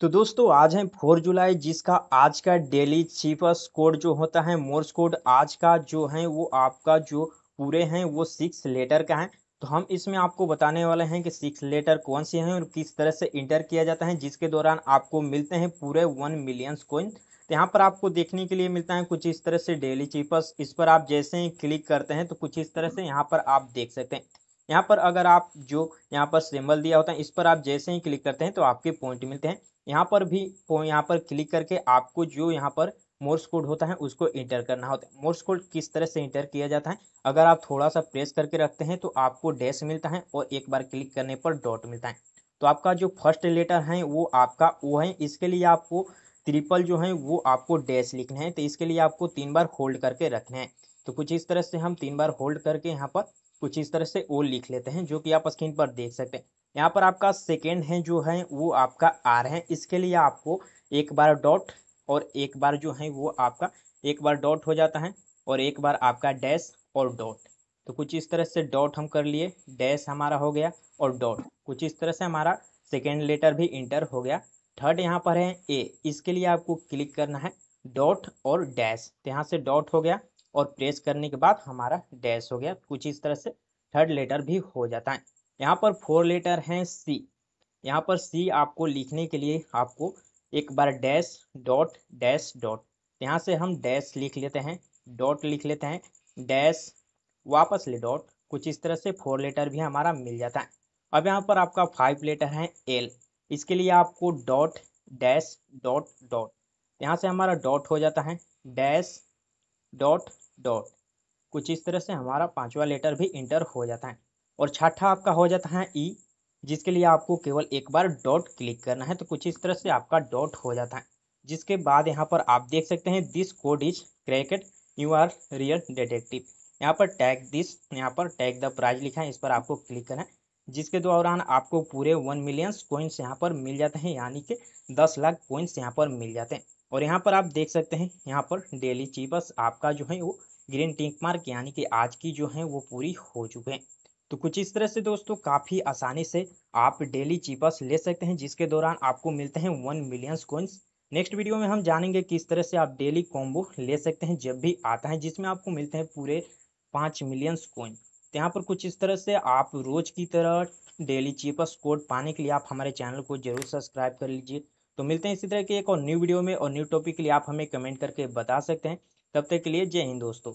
तो दोस्तों, आज है फोर जुलाई, जिसका आज का डेली चीपस कोड जो होता है मोर्स कोड आज का जो है, वो आपका जो पूरे हैं, वो सिक्स लेटर का है। तो हम इसमें आपको बताने वाले हैं कि सिक्स लेटर कौन से हैं और किस तरह से इंटर किया जाता है, जिसके दौरान आपको मिलते हैं पूरे वन मिलियंस कोइन तो यहाँ पर आपको देखने के लिए मिलता है कुछ इस तरह से डेली चीपस इस पर आप जैसे ही क्लिक करते हैं तो कुछ इस तरह से यहाँ पर आप देख सकते हैं। यहाँ पर अगर आप जो यहाँ पर सिंबल दिया होता है, इस पर आप जैसे ही क्लिक करते हैं तो आपके पॉइंट मिलते हैं। यहाँ पर भी यहाँ पर क्लिक करके आपको जो यहाँ पर मोर्स कोड होता है, उसको इंटर करना होता है। मोर्स कोड किस तरह से इंटर किया जाता है? अगर आप थोड़ा सा प्रेस करके रखते हैं तो आपको डैश मिलता है और एक बार क्लिक करने पर डॉट मिलता है। तो आपका जो फ़र्स्ट लेटर है, वो आपका वो है। इसके लिए आपको ट्रिपल जो है, वो आपको डैश लिखना है। तो इसके लिए आपको तीन बार होल्ड करके रखना है। तो कुछ इस तरह से हम तीन बार होल्ड करके यहाँ पर कुछ इस तरह से ओ लिख लेते हैं, जो कि आप स्क्रीन पर देख सकते हैं। यहाँ पर आपका सेकेंड है, जो है, वो आपका आर है। इसके लिए आपको एक बार डॉट और एक बार जो है, वो आपका एक बार डॉट हो जाता है और एक बार आपका डैश और डॉट तो कुछ इस तरह से डॉट हम कर लिए। डैश हमारा हो गया और डॉट कुछ इस तरह से हमारा सेकेंड लेटर भी इंटर हो गया। थर्ड यहाँ पर है ए इसके लिए आपको क्लिक करना है डॉट और डैश तो यहाँ से डॉट हो गया। और प्रेस करने के बाद हमारा डैश हो गया। कुछ इस तरह से थर्ड लेटर भी हो जाता है। यहाँ पर फोर लेटर हैं सी। यहाँ पर सी आपको लिखने के लिए आपको एक बार डैश डॉट डैश डॉट यहाँ से हम डैश लिख लेते हैं, डॉट लिख लेते हैं, डैश वापस ले डॉट। कुछ इस तरह से फोर लेटर भी हमारा मिल जाता है। अब यहाँ पर आपका फाइव लेटर है एल। इसके लिए आपको डॉट डैश डॉट डॉट यहाँ से हमारा डॉट हो जाता है। Dash dot dot. कुछ इस तरह से हमारा पांचवा लेटर भी इंटर हो जाता है और छठा आपका हो जाता है ई, जिसके लिए आपको केवल एक बार डॉट क्लिक करना है तो कुछ इस तरह से आपका डॉट हो जाता है। जिसके बाद यहाँ पर आप देख सकते हैं this code is cracked you are real detective यहाँ पर टैग दिस यहाँ पर टैग द प्राइज लिखा है, इस पर आपको क्लिक करना है। जिसके दौरान आपको पूरे वन मिलियंस कोइंस यहाँ पर मिल जाते हैं, यानी कि दस लाख कोइंस यहाँ पर मिल जाते हैं। और यहाँ पर आप देख सकते हैं, यहाँ पर डेली चीपस आपका जो है वो ग्रीन टिंक मार्क यानी कि आज की जो है वो पूरी हो चुके हैं। तो कुछ इस तरह से दोस्तों काफ़ी आसानी से आप डेली चीपस ले सकते हैं, जिसके दौरान आपको मिलते हैं one millions coins. Next video में हम जानेंगे किस तरह से आप डेली कॉम्बो ले सकते हैं, जब भी आता है, जिसमें आपको मिलते हैं पूरे पाँच मिलियंस कोइन। तो यहाँ पर कुछ इस तरह से आप रोज की तरह डेली चीपस कोड पाने के लिए आप हमारे चैनल को ज़रूर सब्सक्राइब कर लीजिए। तो मिलते हैं इसी तरह के एक और न्यू वीडियो में और न्यू टॉपिक के लिए आप हमें कमेंट करके बता सकते हैं। तब तक के लिए जय हिंद दोस्तों।